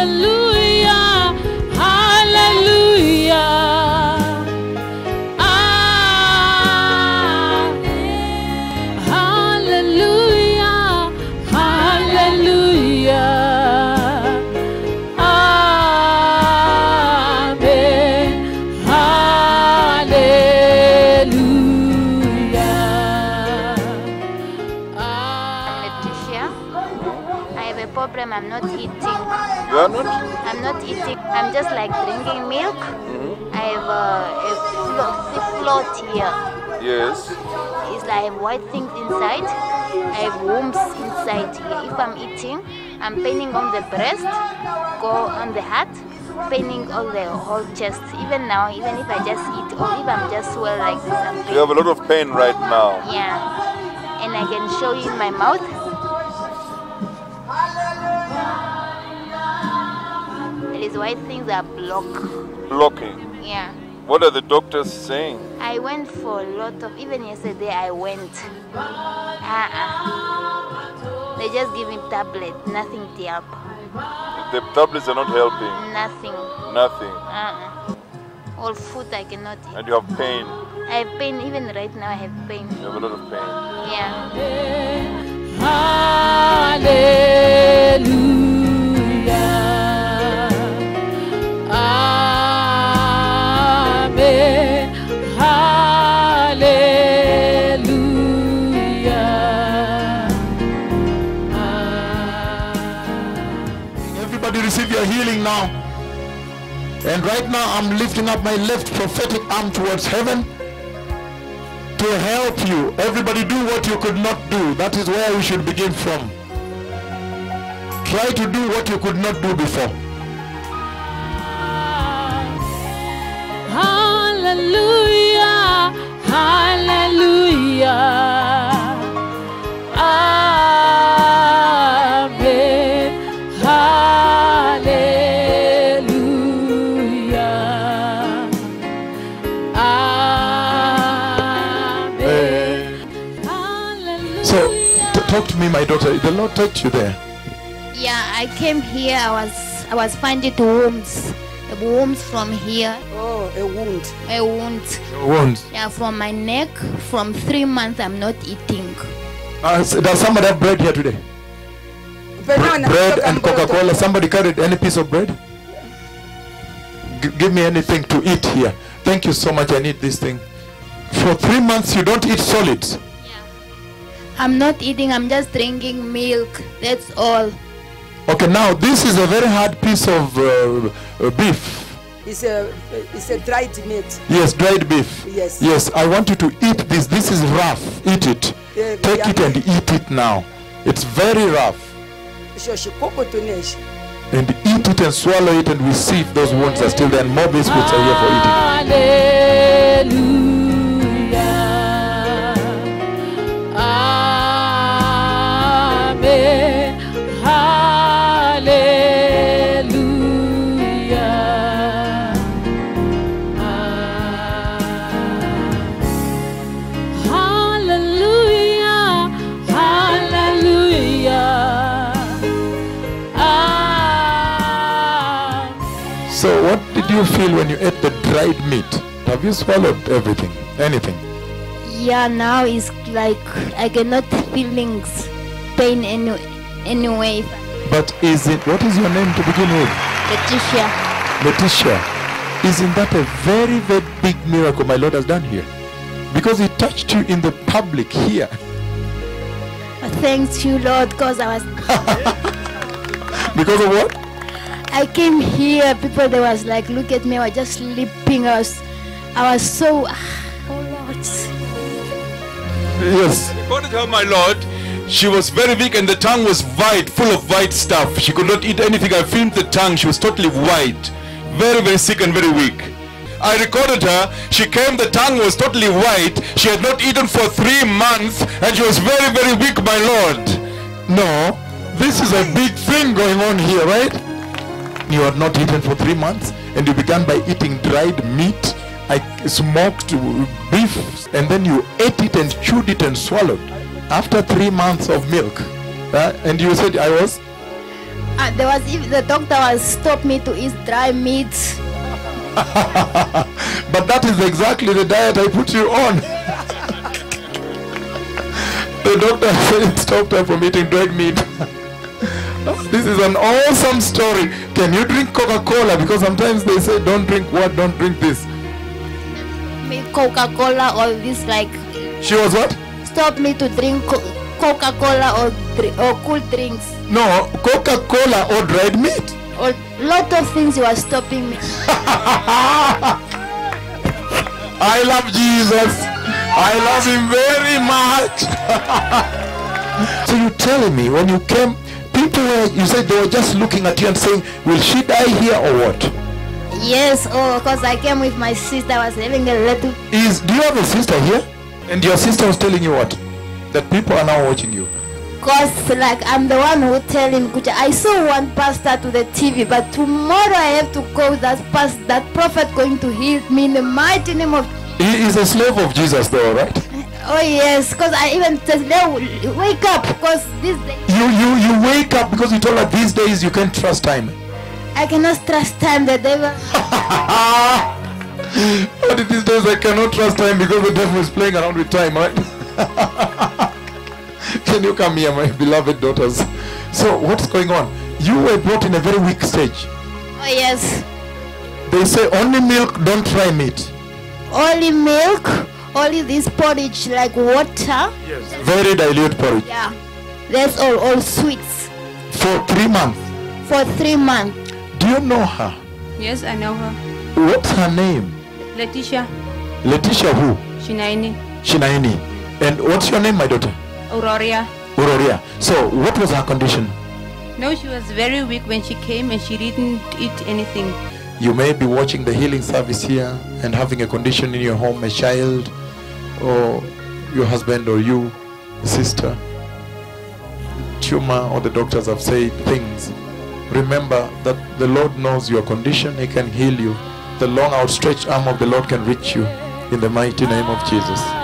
Hallelujah. Are not? I'm not eating. I'm just like drinking milk. I have uh, a float, float here. Yes. It's like white things inside. I have wombs inside here. If I'm eating, I'm paining on the breast, go on the heart, paining all the whole chest. Even now, even if I just eat or if I'm just swell like this, I'm You have a lot of pain right now. Yeah. And I can show you in my mouth. These white things are block. Blocking. Yeah. What are the doctors saying? I went for a lot of even yesterday I went. Uh-uh. They just give me tablet, nothing to help. The tablets are not helping. Nothing. Nothing. Uh-uh. All food I cannot eat. And you have pain. I have pain even right now I have pain. You have a lot of pain. Yeah. Hallelujah. Now. And right now I'm lifting up my left prophetic arm towards heaven to help you. Everybody do what you could not do. That is where we should begin from. Try to do what you could not do before. Hallelujah. Hallelujah. Talk to me, my daughter. The Lord touched you there. Yeah, I came here. I was I was finding wounds, wounds from here, Oh, a wound. a wound. Wounds. Yeah, from my neck. From three months, I'm not eating. Uh, s- does somebody have bread here today? Banana, bread and Coca-Cola. Somebody carried any piece of bread? G- give me anything to eat here. Thank you so much. I need this thing. For three months, you don't eat solids. I'm not eating. I'm just drinking milk. That's all. Okay, now this is a very hard piece of uh, uh, beef. It's a it's a dried meat. Yes, dried beef. Yes. Yes, I want you to eat this. This is rough. Eat it. Yeah, Take it and eat it now. It's very rough. Xo xikokoto lexi. And eat it and swallow it and we see if those wounds are still there. And more biscuits are here for eating. Hallelujah. So what did you feel when you ate the dried meat? Have you swallowed everything? Anything? Yeah, now it's like I cannot feeling pain any anyway. But is it, what is your name to begin with? Letitia. Letitia, isn't that a very, very big miracle my Lord has done here? Because he touched you in the public here. Thanks you, Lord, because I was Because of what? I came here. People they was like, look at me. I was just sleeping. I was, I was so. Oh Lord. Yes. According to her, my Lord, she was very weak and the tongue was white, full of white stuff. She could not eat anything. I filmed the tongue. She was totally white. Very, very sick and very weak. I recorded her. She came, the tongue was totally white. She had not eaten for three months and she was very, very weak, my Lord. No, this is a big thing going on here, right? You had not eaten for three months and you began by eating dried meat, like smoked beef, and then you ate it and chewed it and swallowed after three months of milk. Uh, and you said I was Uh, there was the doctor was stopped me to eat dry meat. but that is exactly the diet I put you on. the doctor said it stopped her from eating dried meat. This is an awesome story. Can you drink Coca-Cola? Because sometimes they say don't drink what, don't drink this. Me Coca-Cola or this like She was what? stop me to drink co- Coca-Cola or or cool drinks. No, Coca-Cola or dried meat. Or lot of things you are stopping me. I love Jesus. I love him very much. so you're telling me when you came, people were, you said they were just looking at you and saying, will she die here or what? Yes, oh, because I came with my sister. I was having a little. Is do you have a sister here? And your sister was telling you what? That people are now watching you. Cause like I'm the one who tell him, Kucha, I saw one pastor to the TV, but tomorrow I have to go. That past, that prophet going to heal me in the mighty name of. He is a slave of Jesus though, right? Oh yes, cause I even "No, wake up, cause this day You you you wake up because you told her these days you can't trust time. I cannot trust time. The devil. But these days I cannot trust time because the devil is playing around with time, right? Can you come here, my beloved daughters? So what's going on? You were brought in a very weak stage. Oh yes, They say only milk, don't try meat. only milk, only this porridge like water. Yes, Very dilute porridge. Yeah, that's all. All sweets For three months. for three months. Do you know her? Yes, I know her. What's her name? Letitia Letitia who? Shinaini, Shinaini. And what's your name, my daughter? Auroria. Auroria. So what was her condition? No, she was very weak when she came and she didn't eat anything. You may be watching the healing service here and having a condition in your home, a child, or your husband, or you, sister, tumor, or the doctors have said things. Remember that the Lord knows your condition, He can heal you. The long outstretched arm of the Lord can reach you in the mighty name of Jesus.